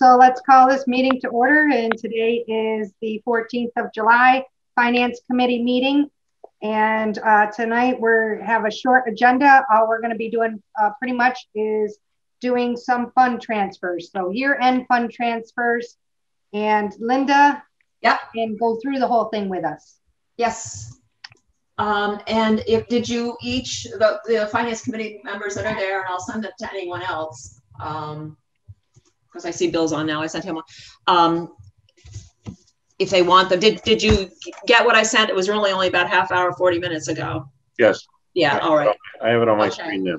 So let's call this meeting to order. And today is the 14th of July Finance Committee meeting. And uh, tonight we have a short agenda. All we're going to be doing uh, pretty much is doing some fund transfers. So year-end fund transfers. And Linda, yeah, and go through the whole thing with us. Yes. Um, and if did you each the, the finance committee members that are there, and I'll send it to anyone else. Um, because I see Bill's on now. I sent him one. Um, if they want them, did did you get what I sent? It was really only about half hour, 40 minutes ago. Yes. Yeah, all right. I have it on my Okay. screen now.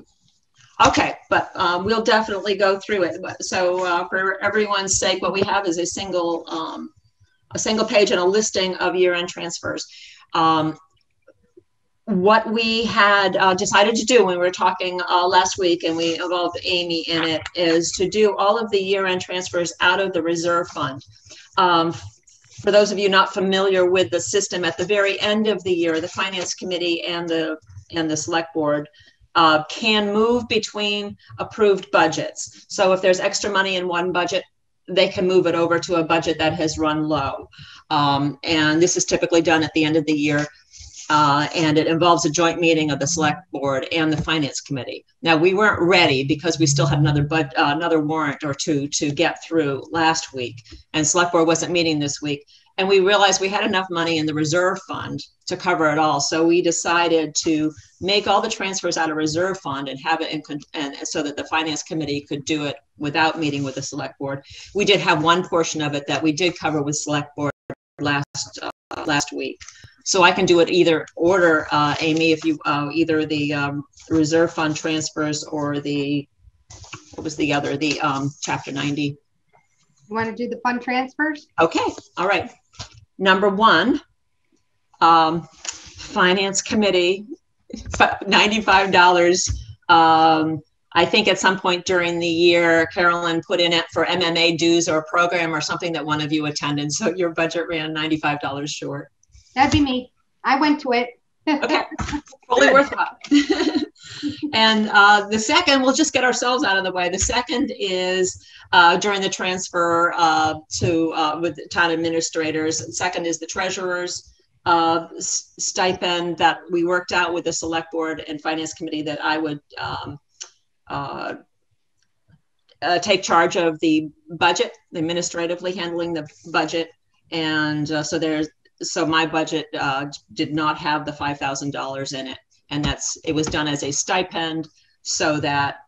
Okay, but um, we'll definitely go through it. But- So uh, for everyone's sake, what we have is a single, um, a single page and a listing of year-end transfers. Um, what we had uh, decided to do when we were talking uh, last week, and we involved Amy in it, is to do all of the year-end transfers out of the reserve fund. Um, for those of you not familiar with the system, at the very end of the year, the finance committee and the and the select board uh, can move between approved budgets. So if there's extra money in one budget, they can move it over to a budget that has run low. Um, and this is typically done at the end of the year. Uh, and it involves a joint meeting of the select board and the finance committee. Now we weren't ready because we still had another but uh, another warrant or two to get through last week, and select board wasn't meeting this week. And we realized we had enough money in the reserve fund to cover it all. So we decided to make all the transfers out of reserve fund and have it in, and so that the finance committee could do it without meeting with the select board. We did have one portion of it that we did cover with select board last, uh, last week. So I can do it either order, uh, Amy, if you, uh, either the, um, reserve fund transfers or the, what was the other, the, um, chapter ninety. You want to do the fund transfers? Okay, all right. Number one, um, finance committee, ninety-five dollars. Um, I think at some point during the year, Carolyn put in it for MMA dues or a program or something that one of you attended. So your budget ran ninety-five dollars short. That'd be me. I went to it. Okay, totally worthwhile. and uh, the second, we'll just get ourselves out of the way. The second is uh, during the transfer uh, to uh, with the town administrators. And second is the treasurer's uh, stipend that we worked out with the select board and finance committee that I would um, uh, uh, take charge of the budget, administratively handling the budget. And uh, so there's so my budget uh, did not have the five thousand dollars in it, and that's it was done as a stipend so that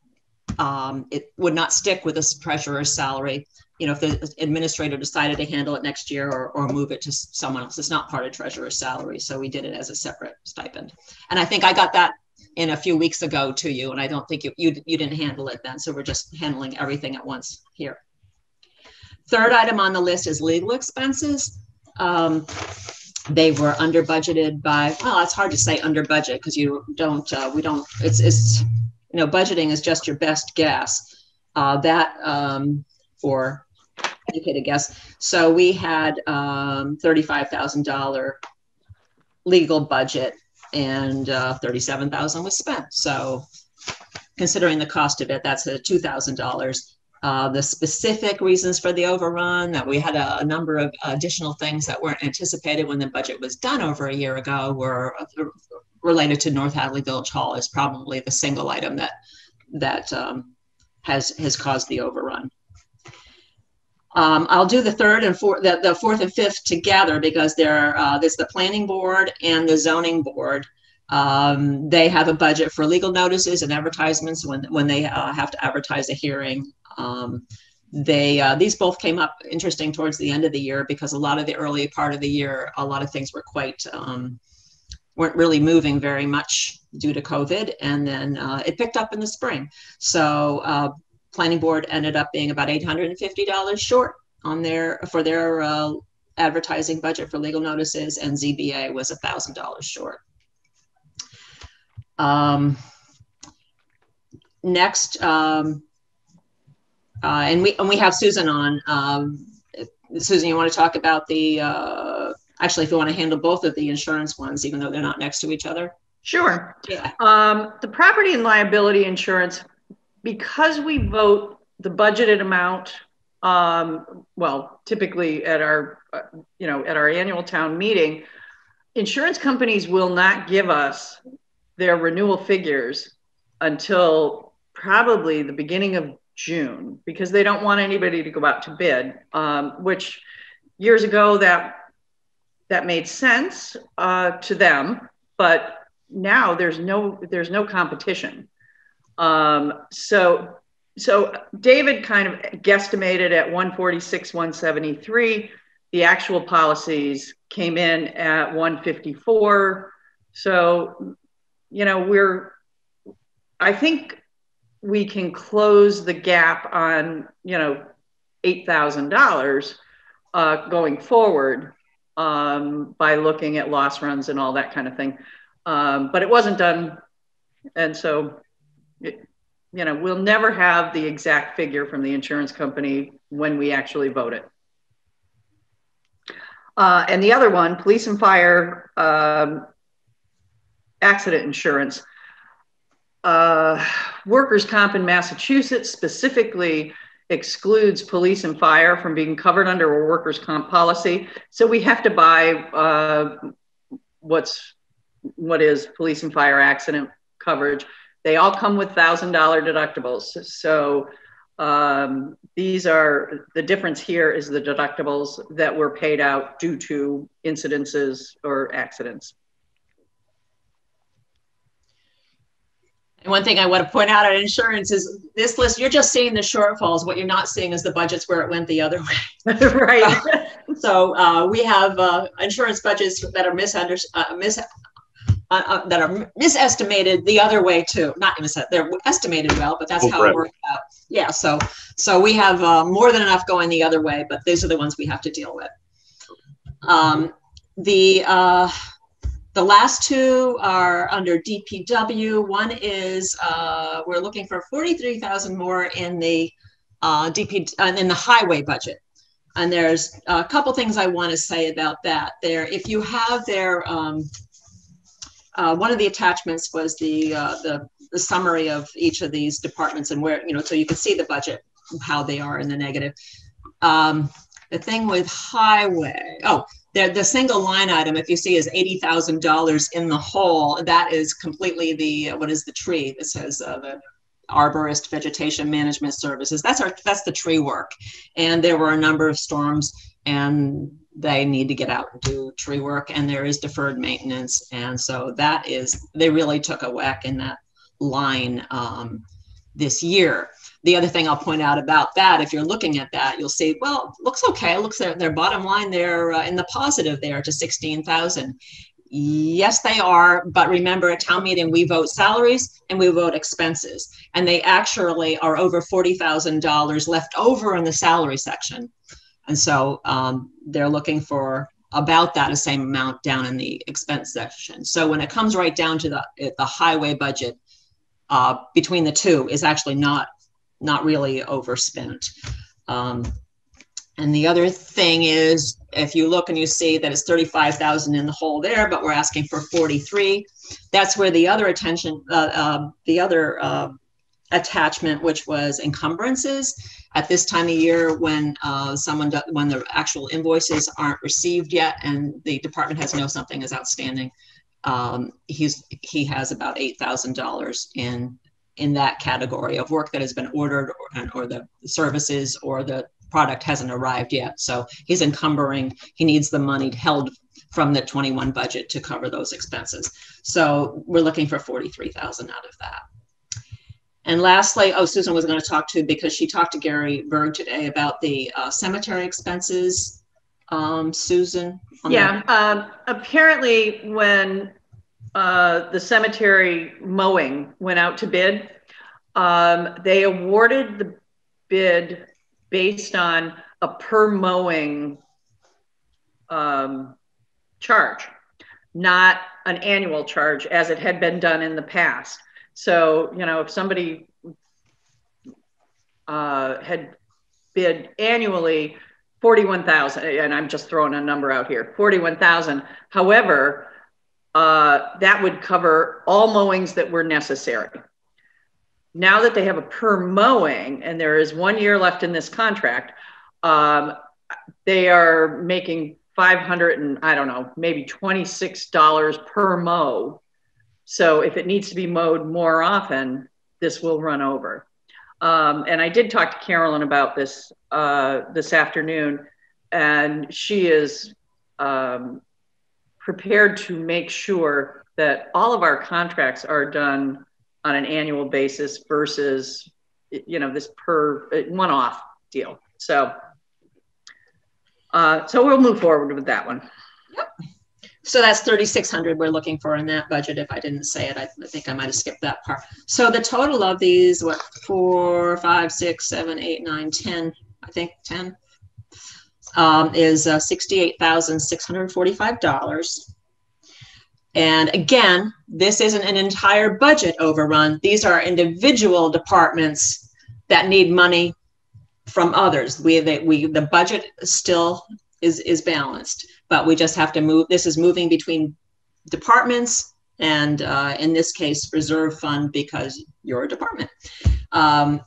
um, it would not stick with the treasurer's salary. You know, if the administrator decided to handle it next year or, or move it to someone else, it's not part of treasurer's salary. So we did it as a separate stipend. And I think I got that in a few weeks ago to you, and I don't think you you, you didn't handle it then. So we're just handling everything at once here. Third item on the list is legal expenses. Um, they were under budgeted by, well, it's hard to say under budget because you don't, uh, we don't, it's, it's, you know, budgeting is just your best guess. Uh, that, um, or educated guess. So we had, um, $35,000 legal budget and, uh, 37,000 was spent. So considering the cost of it, that's a $2,000 uh, the specific reasons for the overrun, that we had a, a number of additional things that weren't anticipated when the budget was done over a year ago were uh, related to North Hadley Village Hall is probably the single item that that um, has has caused the overrun. Um, I'll do the third and fourth, the, the fourth and fifth together because there, uh, there's the planning board and the zoning board. Um, they have a budget for legal notices and advertisements when, when they uh, have to advertise a hearing. Um, they, uh, these both came up interesting towards the end of the year because a lot of the early part of the year, a lot of things were quite, um, weren't really moving very much due to COVID. And then uh, it picked up in the spring. So uh, planning board ended up being about $850 short on their, for their uh, advertising budget for legal notices and ZBA was a $1,000 short. Um, next, um, uh, and we and we have Susan on. Um, Susan, you want to talk about the? Uh, actually, if you want to handle both of the insurance ones, even though they're not next to each other. Sure. Yeah. Um, the property and liability insurance, because we vote the budgeted amount um, well, typically at our, uh, you know, at our annual town meeting, insurance companies will not give us their renewal figures until probably the beginning of June because they don't want anybody to go out to bid, um, which years ago that that made sense uh, to them, but now there's no there's no competition. Um, so so David kind of guesstimated at 146, 173. The actual policies came in at 154. So, you know, we're, I think we can close the gap on, you know, $8,000 uh, going forward um, by looking at loss runs and all that kind of thing. Um, but it wasn't done. And so, it, you know, we'll never have the exact figure from the insurance company when we actually vote it. Uh, and the other one, police and fire um, accident insurance. Uh, workers' comp in Massachusetts specifically excludes police and fire from being covered under a workers' comp policy. So we have to buy uh, what's what is police and fire accident coverage. They all come with thousand dollar deductibles. So um, these are the difference here is the deductibles that were paid out due to incidences or accidents. And one thing I want to point out on insurance is this list, you're just seeing the shortfalls. What you're not seeing is the budgets where it went the other way. right. so uh, we have uh, insurance budgets that are misunderstood, uh, mis- uh, uh, that are misestimated the other way too. Not mis- they're estimated well, but that's oh, how right. it works out. Yeah. So so we have uh, more than enough going the other way, but these are the ones we have to deal with. Um, the the last two are under DPW. One is uh, we're looking for 43,000 more in the uh, DP uh, in the highway budget. And there's a couple things I want to say about that. There, if you have their um, uh, one of the attachments was the, uh, the the summary of each of these departments and where you know so you can see the budget how they are in the negative. Um, the thing with highway, oh, the, the single line item, if you see, is $80,000 in the hole. That is completely the, what is the tree? That says uh, the arborist vegetation management services. That's our, that's the tree work. And there were a number of storms and they need to get out and do tree work and there is deferred maintenance. And so that is, they really took a whack in that line um, this year the other thing I'll point out about that, if you're looking at that, you'll see, well, looks okay. It looks their, their bottom line, they're uh, in the positive there to 16,000. Yes, they are. But remember, at town meeting, we vote salaries and we vote expenses. And they actually are over $40,000 left over in the salary section. And so um, they're looking for about that the same amount down in the expense section. So when it comes right down to the, the highway budget, uh, between the two is actually not not really overspent. Um, and the other thing is, if you look and you see that it's 35,000 in the hole there, but we're asking for 43, that's where the other attention, uh, uh, the other uh, attachment, which was encumbrances, at this time of year when uh, someone, do, when the actual invoices aren't received yet and the department has know something is outstanding, um, he's he has about eight thousand dollars in in that category of work that has been ordered or, or the services or the product hasn't arrived yet. So he's encumbering, he needs the money held from the 21 budget to cover those expenses. So we're looking for 43,000 out of that. And lastly, oh, Susan was going to talk to because she talked to Gary Berg today about the uh, cemetery expenses. Um, Susan? Yeah, um, apparently when uh, the cemetery mowing went out to bid. Um, they awarded the bid based on a per mowing um, charge, not an annual charge as it had been done in the past. So, you know, if somebody uh, had bid annually 41,000, and I'm just throwing a number out here, 41,000. However, uh, that would cover all mowings that were necessary. Now that they have a per mowing and there is one year left in this contract, Um, they are making 500 and I don't know, maybe $26 per mow. So if it needs to be mowed more often, this will run over. Um, and I did talk to Carolyn about this uh, this afternoon, and she is um, prepared to make sure that all of our contracts are done on an annual basis versus, you know, this per one-off deal. So, uh, so we'll move forward with that one. Yep. So that's 3,600 we're looking for in that budget. If I didn't say it, I, I think I might have skipped that part. So the total of these, what, four, five, six, seven, eight, nine, ten, I think 10, um, is uh, $68,645. And again, this isn't an entire budget overrun. These are individual departments that need money from others. We, they, we, the budget still is, is balanced but we just have to move. This is moving between departments and uh, in this case, reserve fund because you're a department. Um,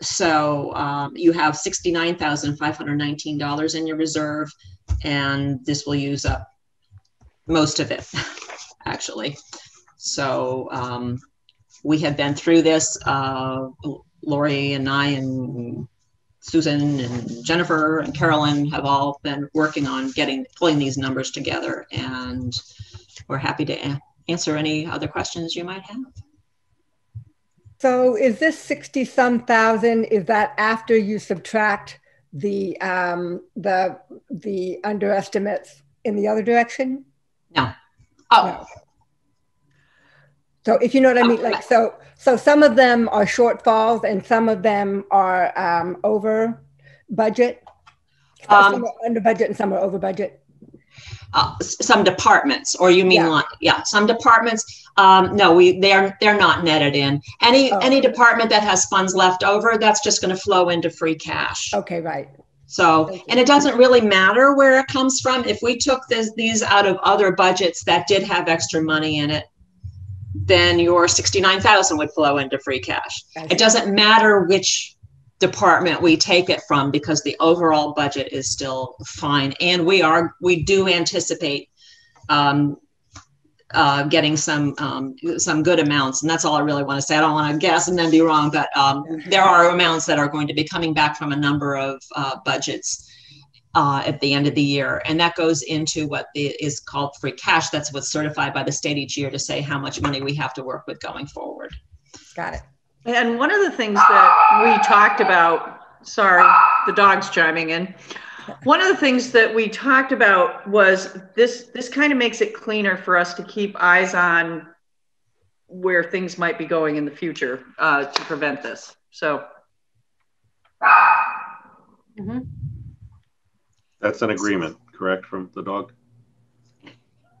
so um, you have $69,519 in your reserve, and this will use up most of it, actually. So um, we have been through this. Uh, Lori and I and Susan and Jennifer and Carolyn have all been working on getting pulling these numbers together, and we're happy to answer any other questions you might have. So, is this sixty some thousand? Is that after you subtract the um, the the underestimates in the other direction? No. Oh. No. So, if you know what I mean, like so so some of them are shortfalls and some of them are um, over budget. Um, some are under budget and some are over budget. Uh, some departments, or you mean Yeah. like yeah, some departments. Um, no, we they are they're not netted in. Any Oh. any department that has funds left over, that's just going to flow into free cash. Okay, right. So, and it doesn't really matter where it comes from. If we took this, these out of other budgets that did have extra money in it, then your 69,000 would flow into free cash. It doesn't matter which department we take it from because the overall budget is still fine. And we are, we do anticipate um, uh, getting some um, some good amounts, and that's all I really want to say. I don't want to guess and then be wrong, but um, there are amounts that are going to be coming back from a number of uh, budgets uh, at the end of the year, and that goes into what is called free cash. That's what's certified by the state each year to say how much money we have to work with going forward. Got it. And one of the things that we talked about, sorry, the dog's chiming in. One of the things that we talked about was this, this kind of makes it cleaner for us to keep eyes on where things might be going in the future uh, to prevent this. So, Mhm. That's an agreement, correct, from the dog?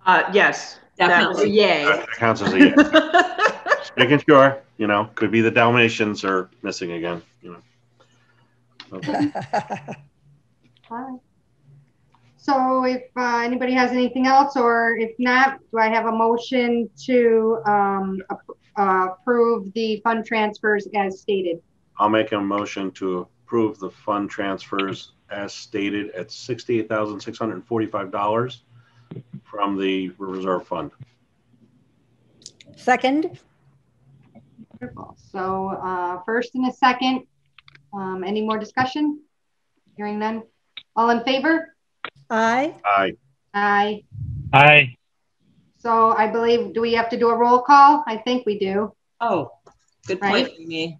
uh, yes, that was a Definitely. yay. That counts as a yes. Making sure, you know, could be the Dalmatians are missing again, you know. Okay. All right. So if uh, anybody has anything else, or if not, do I have a motion to um, uh, approve the fund transfers as stated? I'll make a motion to approve the fund transfers as stated at sixty-eight thousand, six hundred and forty-five dollars from the reserve fund. Second, Wonderful. So uh, first and a second, um, any more discussion? Hearing none. All in favor? aye. Aye. Aye. Aye. So I believe, do we have to do a roll call? I think we do. Oh, good Right. point, Amy.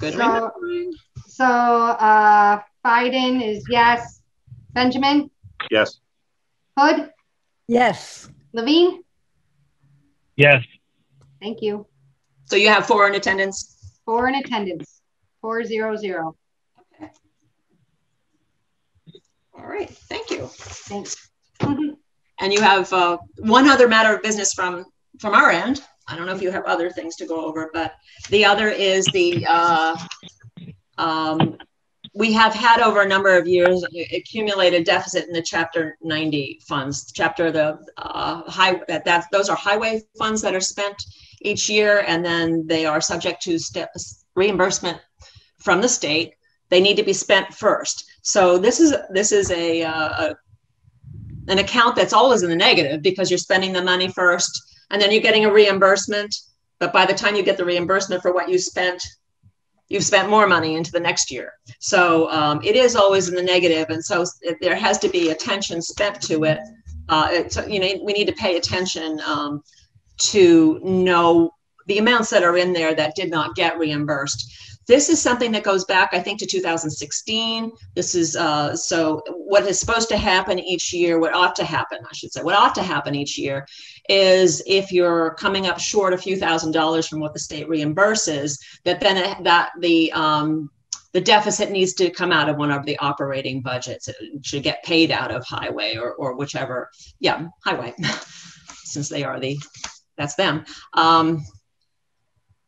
Good So- remembering. So uh, Fyden is yes. Benjamin, Yes, Hood, Yes. Levine? Yes. Thank you. So you have four in attendance? Four in attendance, 400. Okay. All right, thank you. Thanks. And you have uh, one other matter of business from, from our end. I don't know if you have other things to go over, but the other is the, uh, um, we have had over a number of years accumulated deficit in the Chapter 90 funds. Chapter the uh, high that that those are highway funds that are spent each year, and then they are subject to reimbursement from the state. They need to be spent first. So this is this is a, uh, a an account that's always in the negative because you're spending the money first and then you're getting a reimbursement. But by the time you get the reimbursement for what you spent, you've spent more money into the next year. So um, it is always in the negative, and so it, there has to be attention spent to it. Uh, it you know, we need to pay attention um, to know the amounts that are in there that did not get reimbursed. This is something that goes back, I think, to 2016. This is uh, so what is supposed to happen each year, what ought to happen, I should say, what ought to happen each year is if you're coming up short a few thousand dollars from what the state reimburses, that then that the um, the deficit needs to come out of one of the operating budgets. It should get paid out of highway or, or whichever. Yeah, highway, since they are the, that's them. Um,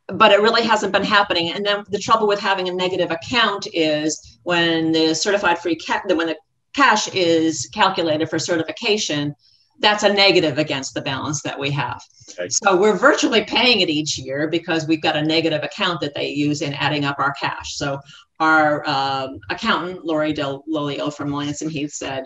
but it really hasn't been happening. And then the trouble with having a negative account is when the certified free cash, when the cash is calculated for certification, that's a negative against the balance that we have. Okay. So we're virtually paying it each year because we've got a negative account that they use in adding up our cash. So our um, accountant, Lori Del Lolio from Lansing Heath said,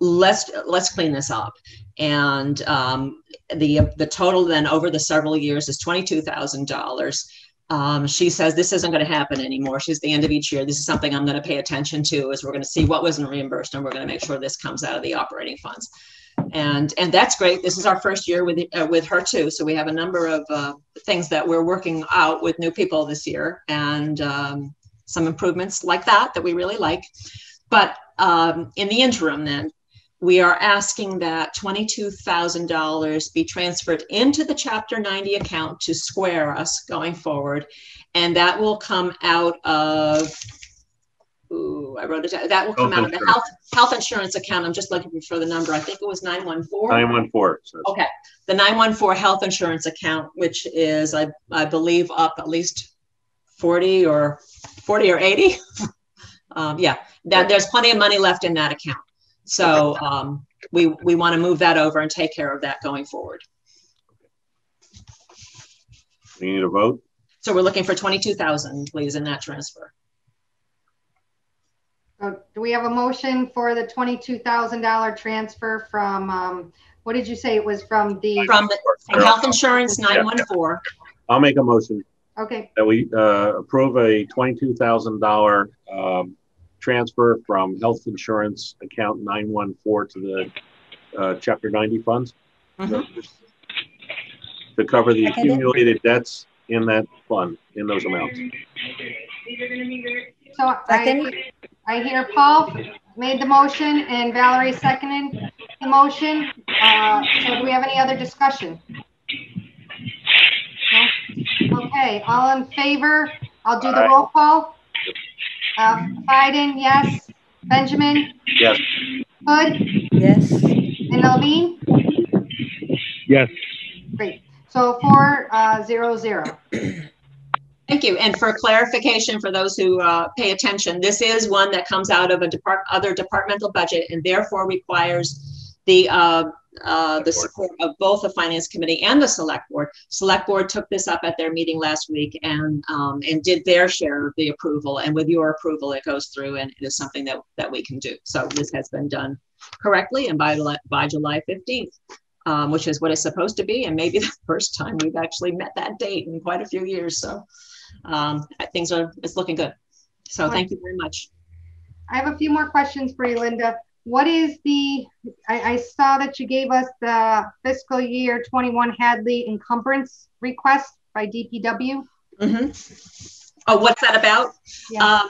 let's let's clean this up and um, the the total then over the several years is twenty two thousand dollars. Um, she says this isn't going to happen anymore. She's the end of each year. This is something I'm going to pay attention to. Is we're going to see what wasn't reimbursed, and we're going to make sure this comes out of the operating funds. And and that's great. This is our first year with uh, with her too. So we have a number of uh, things that we're working out with new people this year, and um, some improvements like that that we really like. But um, in the interim, then we are asking that $22,000 be transferred into the Chapter 90 account to square us going forward. And that will come out of, ooh, I wrote it down. That will come health out insurance. of the health, health insurance account. I'm just looking for the number. I think it was 914. 914. Okay. The 914 health insurance account, which is, I, I believe, up at least 40 or 40 or 80. um, yeah, that, there's plenty of money left in that account. So um, we, we want to move that over and take care of that going forward. We need a vote? So we're looking for 22,000, please, in that transfer. So do we have a motion for the $22,000 transfer from, um, what did you say it was from the? From the health insurance 914. I'll make a motion. Okay. That we uh, approve a $22,000 um, transfer from health insurance account 914 to the uh, Chapter 90 funds mm-hmm. to cover the accumulated debts in that fund, in those amounts. So I, I hear Paul made the motion and Valerie seconded the motion. Uh, so do we have any other discussion? No? Okay, all in favor? I'll do the roll call. Uh, Fyden, yes. Benjamin? Yes. Hood? Yes. And Levine? Yes. Great. So four, uh, zero, zero. Thank you. And for clarification for those who uh, pay attention, this is one that comes out of a depart other departmental budget and therefore requires the uh, uh, the support of both the finance committee and the select board. Select board took this up at their meeting last week and um, and did their share of the approval. And with your approval, it goes through and it is something that that we can do. So this has been done correctly and by by July 15th. Um, which is what it's supposed to be, and maybe the first time we've actually met that date in quite a few years. So um, things are it's looking good. So thank you very much. I have a few more questions for you, Linda what is the, I, I, saw that you gave us the fiscal year 21 Hadley encumbrance request by DPW. Mm-hmm. Oh, what's that about? Yeah. Um,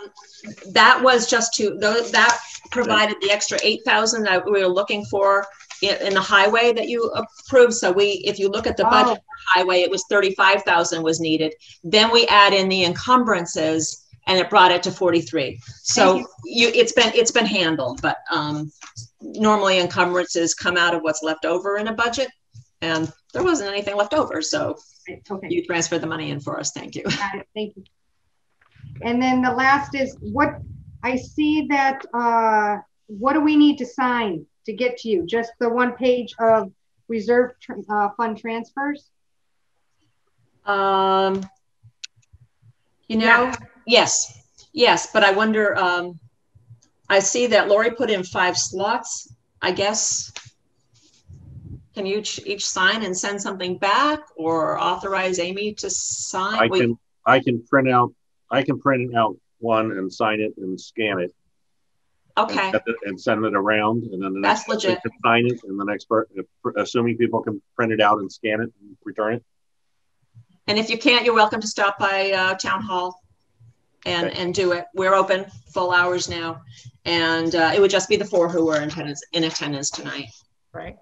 that was just to, that provided the extra 8,000 that we were looking for in, the highway that you approved. So we, if you look at the budget oh. highway, it was 35,000 was needed. Then we add in the encumbrances and it brought it to 43. So you. you. it's been it's been handled, but um, normally encumbrances come out of what's left over in a budget, and there wasn't anything left over, so okay. you transferred the money in for us. Thank you. thank you. And then the last is what I see that uh, what do we need to sign to get to you? Just the one page of reserve uh, fund transfers. Um, you know. Yeah Yes, yes, but I wonder. Um, I see that Lori put in five slots, I guess. Can you each, each sign and send something back or authorize Amy to sign? I can, I can print out, I can print out one and sign it and scan it. Okay, send it- And send it around and then the That's next person legit. can sign it and the next, per- assuming people can print it out and scan it and return it. and if you can't, you're welcome to stop by uh, Town Hall and, Okay. and do it. We're open full hours now. And uh, it would just be the four who were in attendance, in attendance tonight. Right.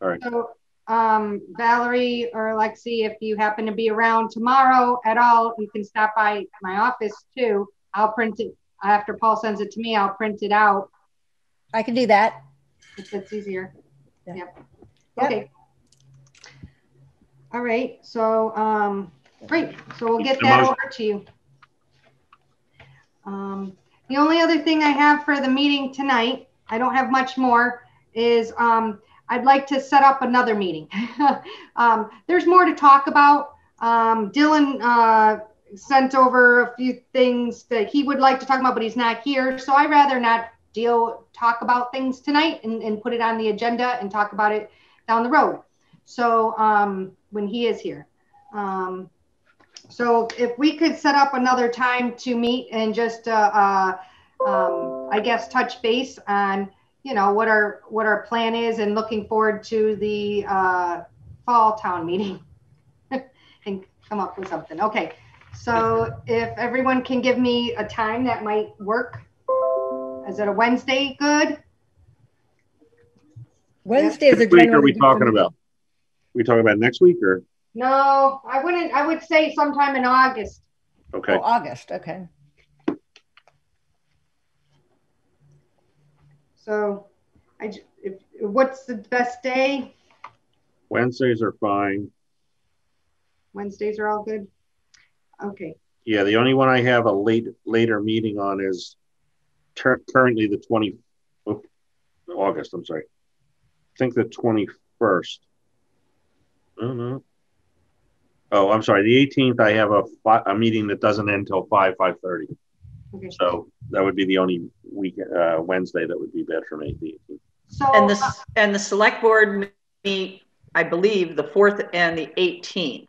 All right. So, um, Valerie or Lexi, if you happen to be around tomorrow at all, you can stop by my office too. I'll print it, after Paul sends it to me, I'll print it out I can do that. if it's easier. Yeah. Yep. Yep. Okay. All right, so, um, great, so we'll get that over to you. Um, the only other thing I have for the meeting tonight, I don't have much more, is, um, I'd like to set up another meeting. Um, there's more to talk about. Um, Dylan, uh, sent over a few things that he would like to talk about, but he's not here, so I'd rather not deal, talk about things tonight and, and put it on the agenda and talk about it down the road. So, um, when he is here. Um, so if we could set up another time to meet and just, uh, uh, um, I guess touch base on, you know, what our, what our plan is and looking forward to the, uh, fall town meeting. And come up with something. Okay. So if everyone can give me a time that might work. Is it a Wednesday good? Wednesday is a Which week are we talking for me. about? We talking about next week or, No, I wouldn't, I would say sometime in August. okay, Oh, August, okay. So I if, what's the best day? Wednesdays are fine. Wednesdays are all good? Okay, Yeah, the only one I have a late, later meeting on is tur- currently the twenty, oh, August, I'm sorry. I think the twenty-first. Oh, no. Oh, I'm sorry, the eighteenth, I have a fi- a meeting that doesn't end till five, five-thirty. okay. So that would be the only week, uh, Wednesday that would be bad for me, the 18th. So, And uh, the, and the select board meet, I believe, the fourth and the eighteenth.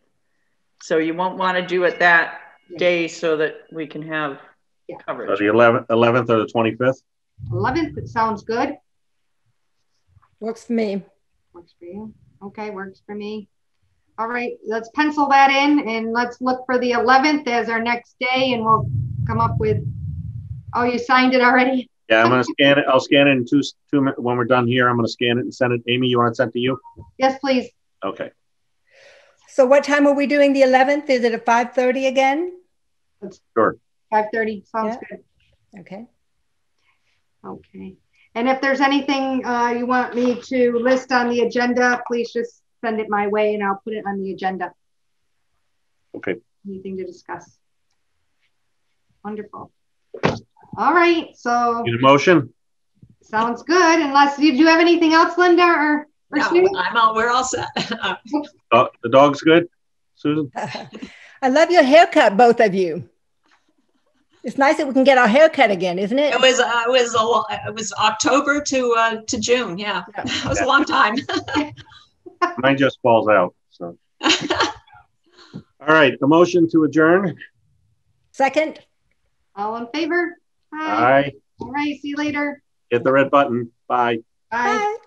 So you won't want to do it that day so that we can have Yeah. So coverage. the eleventh, eleventh or the twenty-fifth? 11th, it sounds good. Works for me. Works for you. Okay, works for me. All right, let's pencil that in and let's look for the 11th as our next day and we'll come up with, oh, you signed it already? Yeah, I'm gonna scan it, I'll scan it in two, two, min- when we're done here, I'm gonna scan it and send it. Amy, you want it sent to you? Yes, please. Okay, So what time are we doing the 11th? Is it at 5:30 again? Sure. 5:30, sounds Yeah. good. Okay. Okay. And if there's anything uh, you want me to list on the agenda, please just send it my way and I'll put it on the agenda. okay. Anything to discuss? Wonderful. All right, so Need a motion? sounds good. Unless, you do you have anything else, Linda or? or No, Sue? I'm all, we're all set. Uh, the dog's good? Susan? I love your haircut, both of you. It's nice that we can get our haircut again, isn't it? It was, uh, it was a, lo- it was October to, uh, to June, yeah. Yeah. It was a long time. Mine just falls out, so. All right, a motion to adjourn? Second? All in favor? Aye. All right, see you later. Hit the red button. Bye. Bye. Bye.